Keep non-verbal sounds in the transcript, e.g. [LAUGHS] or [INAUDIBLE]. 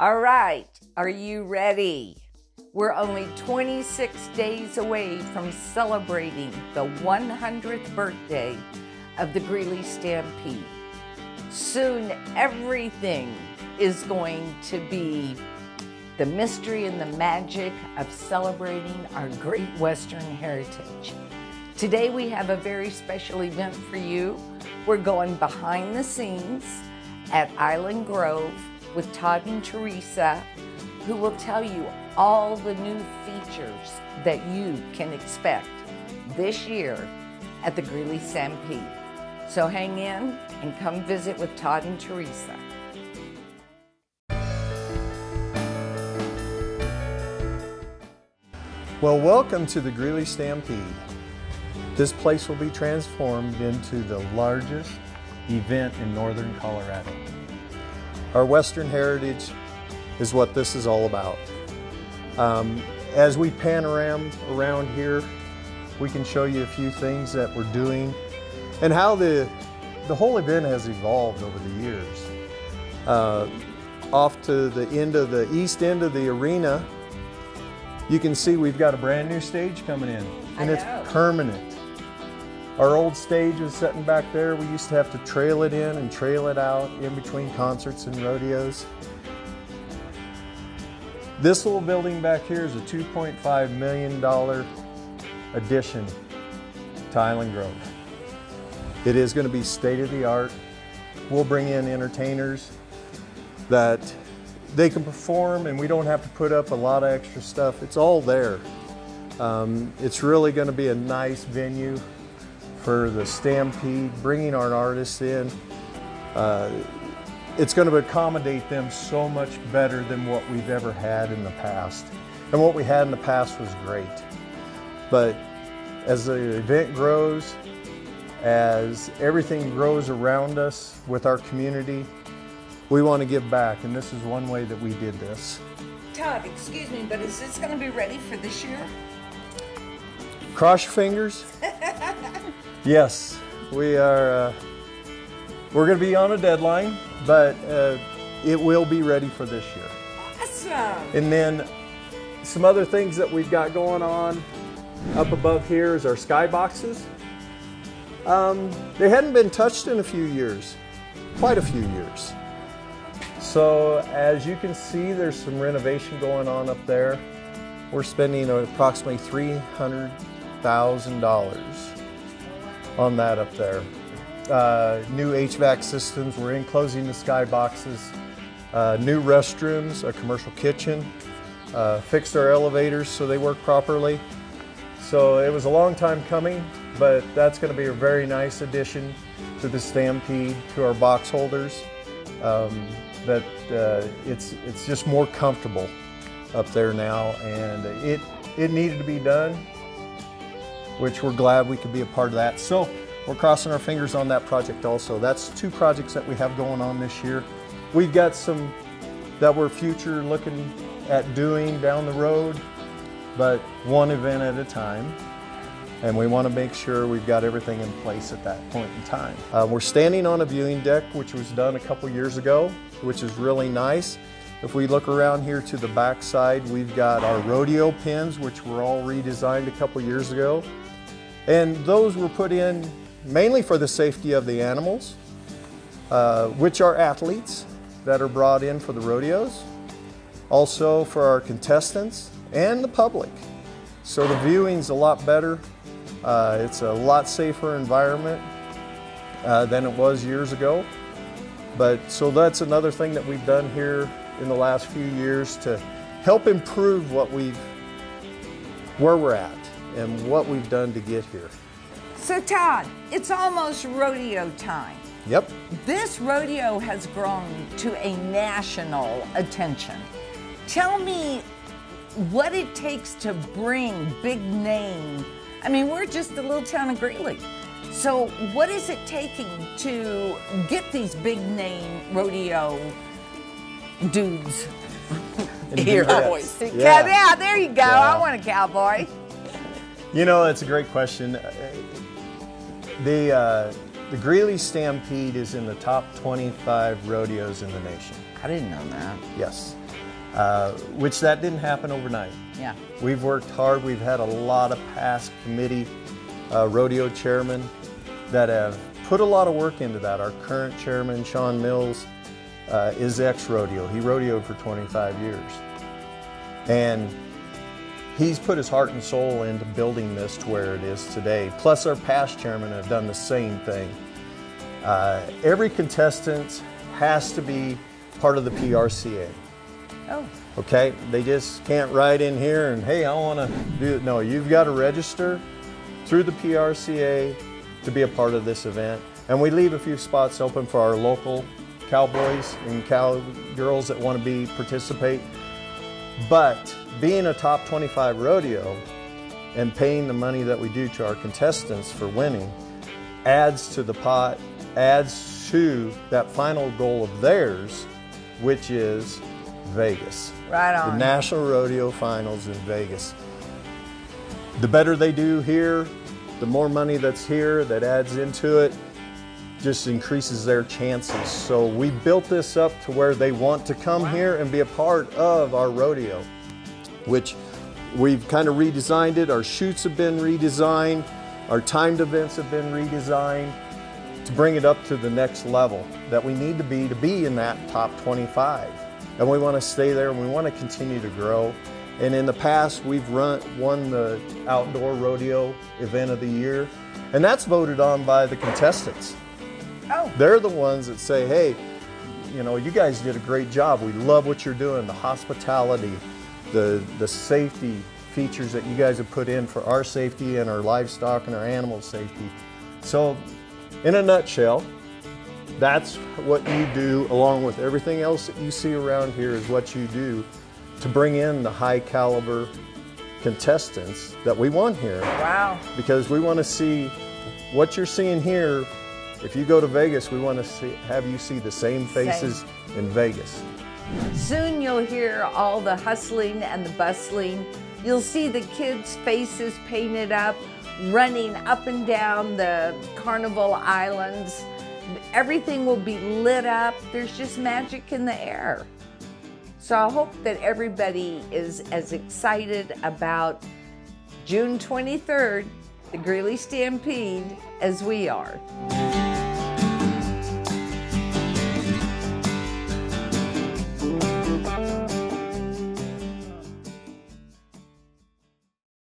All right, are you ready? We're only 26 days away from celebrating the 100th birthday of the Greeley Stampede. Soon everything is going to be the mystery and the magic of celebrating our great Western heritage. Today we have a very special event for you. We're going behind the scenes at Island Grove with Todd and Teresa, who will tell you all the new features that you can expect this year at the Greeley Stampede. So hang in and come visit with Todd and Teresa. Well, welcome to the Greeley Stampede. This place will be transformed into the largest event in northern Colorado. Our Western heritage is what this is all about. Um, as we panorama around here, we can show you a few things that we're doing and how the, the whole event has evolved over the years. Uh, off to the end of the east end of the arena, you can see we've got a brand new stage coming in and it's permanent. Our old stage was sitting back there. We used to have to trail it in and trail it out in between concerts and rodeos. This little building back here is a $2.5 million addition to Island Grove. It is going to be state of the art. We'll bring in entertainers that they can perform and we don't have to put up a lot of extra stuff. It's all there. Um, it's really going to be a nice venue for the Stampede, bringing our artists in. Uh, it's going to accommodate them so much better than what we've ever had in the past. And what we had in the past was great. But as the event grows, as everything grows around us with our community, we want to give back, and this is one way that we did this. Todd, excuse me, but is this going to be ready for this year? Cross your fingers. [LAUGHS] yes, we are. Uh, we're going to be on a deadline, but uh, it will be ready for this year. Awesome. And then some other things that we've got going on up above here is our sky boxes. Um, they hadn't been touched in a few years, quite a few years. So as you can see, there's some renovation going on up there. We're spending approximately $300,000 on that up there. Uh, new HVAC systems, we're enclosing the sky boxes, uh, new restrooms, a commercial kitchen, uh, fixed our elevators so they work properly. So it was a long time coming, but that's going to be a very nice addition to the Stampede, to our box holders. Um, that uh, it's it's just more comfortable up there now, and it it needed to be done, which we're glad we could be a part of that. So we're crossing our fingers on that project also. That's two projects that we have going on this year. We've got some that we're future looking at doing down the road, but one event at a time and we want to make sure we've got everything in place at that point in time. Uh, we're standing on a viewing deck, which was done a couple years ago, which is really nice. If we look around here to the back side, we've got our rodeo pins, which were all redesigned a couple years ago. And those were put in mainly for the safety of the animals, uh, which are athletes that are brought in for the rodeos, also for our contestants and the public. So the viewing's a lot better uh, it's a lot safer environment uh, than it was years ago. But so that's another thing that we've done here in the last few years to help improve what we've, where we're at and what we've done to get here. So Todd, it's almost rodeo time. Yep. This rodeo has grown to a national attention. Tell me what it takes to bring big name I mean, we're just a little town of Greeley. So, what is it taking to get these big name rodeo dudes here? Cowboys. Yeah. yeah, there you go. Yeah. I want a cowboy. You know, that's a great question. The uh, the Greeley Stampede is in the top 25 rodeos in the nation. I didn't know that. Yes. Uh, which that didn't happen overnight. Yeah. We've worked hard. We've had a lot of past committee uh, rodeo chairmen that have put a lot of work into that. Our current chairman, Sean Mills, uh, is ex-rodeo. He rodeoed for 25 years. And he's put his heart and soul into building this to where it is today. Plus our past chairmen have done the same thing. Uh, every contestant has to be part of the PRCA. Oh. Okay, they just can't ride in here and hey, I want to do it. No, you've got to register through the PRCA to be a part of this event. And we leave a few spots open for our local cowboys and cowgirls that want to be participate. But being a top 25 rodeo and paying the money that we do to our contestants for winning adds to the pot, adds to that final goal of theirs, which is Vegas. Right The. National Rodeo Finals in Vegas. The better they do here, the more money that's here that adds into it just increases their chances. So we built this up to where they want to come here and be a part of our rodeo, which we've kind of redesigned it. Our chutes have been redesigned, our timed events have been redesigned to bring it up to the next level that we need to be to be in that top 25. And we want to stay there and we want to continue to grow. And in the past, we've run, won the outdoor rodeo event of the year, and that's voted on by the contestants. Oh. They're the ones that say, hey, you know, you guys did a great job. We love what you're doing, the hospitality, the, the safety features that you guys have put in for our safety and our livestock and our animal safety. So, in a nutshell, that's what you do along with everything else that you see around here is what you do to bring in the high caliber contestants that we want here Wow. because we want to see what you're seeing here. If you go to Vegas, we want to see, have you see the same faces in Vegas. Soon you'll hear all the hustling and the bustling. You'll see the kids' faces painted up, running up and down the carnival islands. Everything will be lit up. There's just magic in the air. So I hope that everybody is as excited about June 23rd, the Greeley Stampede, as we are.